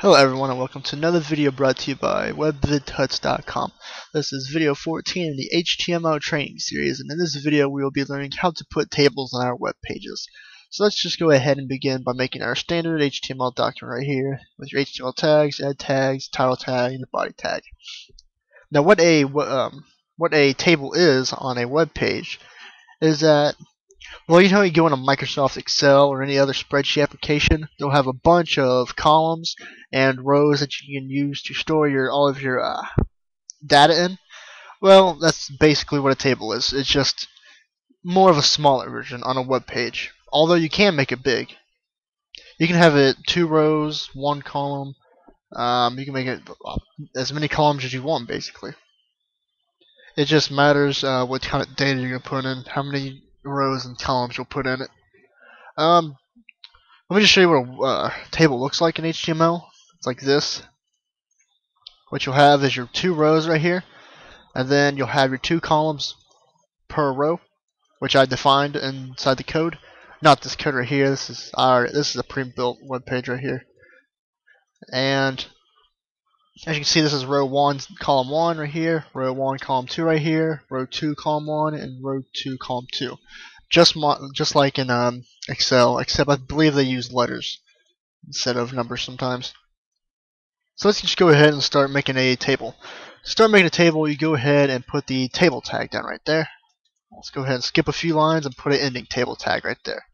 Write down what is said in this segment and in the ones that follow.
Hello everyone and welcome to another video brought to you by webvidtuts.com. This is video 14 in the HTML training series and in this video we will be learning how to put tables on our web pages. So let's just go ahead and begin by making our standard HTML document right here with your HTML tags, head tags, title tag, and body tag. Now what a um, what a table is on a web page is that well, you know, you go into Microsoft Excel or any other spreadsheet application, they'll have a bunch of columns and rows that you can use to store your all of your uh, data in. Well, that's basically what a table is. It's just more of a smaller version on a web page. Although you can make it big. You can have it two rows, one column. Um, you can make it uh, as many columns as you want, basically. It just matters uh, what kind of data you're going to put in, how many rows and columns you'll put in it. Um, let me just show you what a uh, table looks like in HTML. It's like this. What you'll have is your two rows right here, and then you'll have your two columns per row, which I defined inside the code. Not this code right here. This is our this is a pre-built web page right here. And as you can see, this is row 1, column 1 right here, row 1, column 2 right here, row 2, column 1, and row 2, column 2. Just just like in um, Excel, except I believe they use letters instead of numbers sometimes. So let's just go ahead and start making a table. To start making a table, you go ahead and put the table tag down right there. Let's go ahead and skip a few lines and put an ending table tag right there.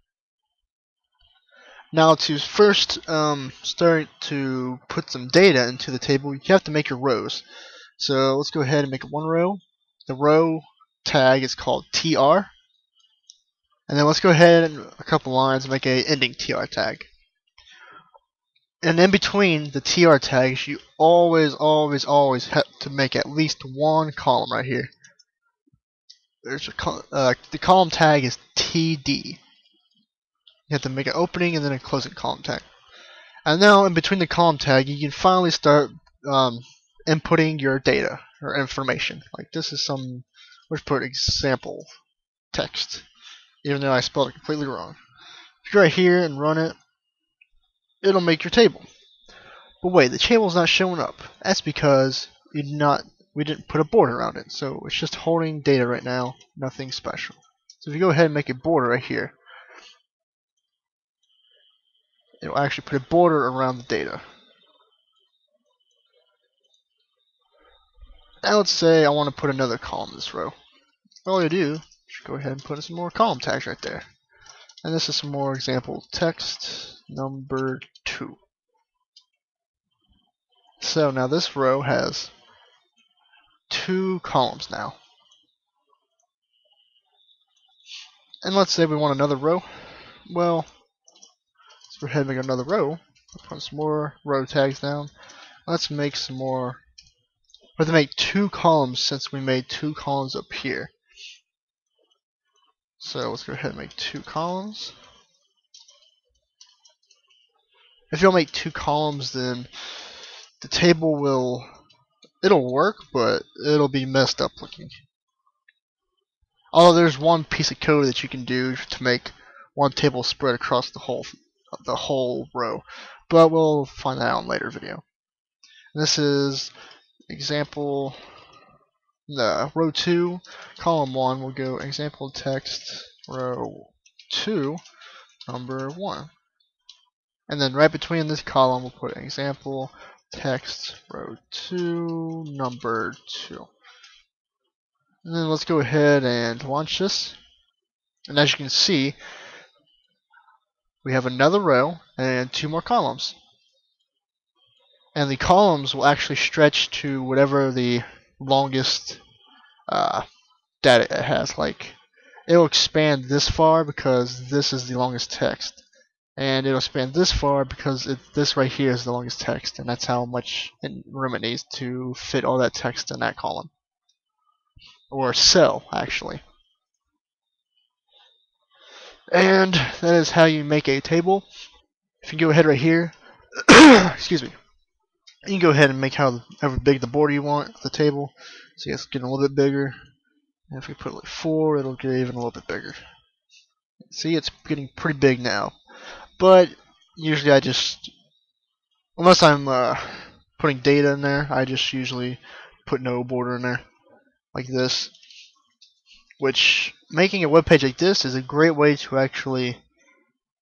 Now to first um, start to put some data into the table, you have to make your rows. So let's go ahead and make one row. The row tag is called tr. And then let's go ahead and a couple lines and make a ending tr tag. And in between the tr tags, you always, always, always have to make at least one column right here. There's a uh, the column tag is td. You have to make an opening and then a closing column tag. And now in between the column tag, you can finally start um, inputting your data or information. Like this is some, let's put example text, even though I spelled it completely wrong. If you go right here and run it, it'll make your table. But wait, the table's not showing up. That's because we did not we didn't put a border around it. So it's just holding data right now, nothing special. So if you go ahead and make a border right here, it will actually put a border around the data. Now let's say I want to put another column in this row. All you do is go ahead and put some more column tags right there. And this is some more example text number 2. So now this row has two columns now. And let's say we want another row. Well, we're having another row. Put some more row tags down. Let's make some more. We have to make two columns since we made two columns up here. So let's go ahead and make two columns. If you'll make two columns, then the table will it'll work, but it'll be messed up looking. Although there's one piece of code that you can do to make one table spread across the whole the whole row. But we'll find that out in later video. This is example the row 2, column 1 we'll go example text row 2, number 1. And then right between this column we'll put example text row 2, number 2. And then let's go ahead and launch this. And as you can see, we have another row and two more columns. And the columns will actually stretch to whatever the longest uh, data it has. Like, it'll expand this far because this is the longest text. And it'll expand this far because it, this right here is the longest text. And that's how much room it needs to fit all that text in that column. Or cell, actually. And that is how you make a table. If you go ahead right here, excuse me, you can go ahead and make however big the border you want the table. See, it's getting a little bit bigger. And if we put like 4, it'll get even a little bit bigger. See, it's getting pretty big now. But usually I just unless I'm uh, putting data in there, I just usually put no border in there like this. Which making a web page like this is a great way to actually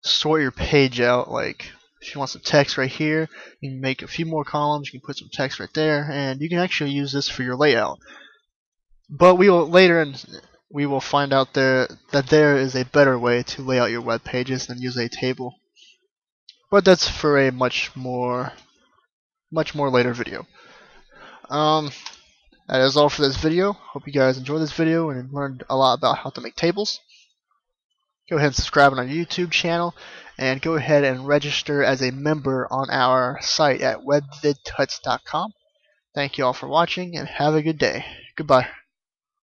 sort your page out. Like if you want some text right here, you can make a few more columns. You can put some text right there, and you can actually use this for your layout. But we will later and we will find out there that there is a better way to lay out your web pages than use a table. But that's for a much more much more later video. Um, that is all for this video. Hope you guys enjoyed this video and learned a lot about how to make tables. Go ahead and subscribe on our YouTube channel and go ahead and register as a member on our site at webvidtuts.com. Thank you all for watching and have a good day. Goodbye.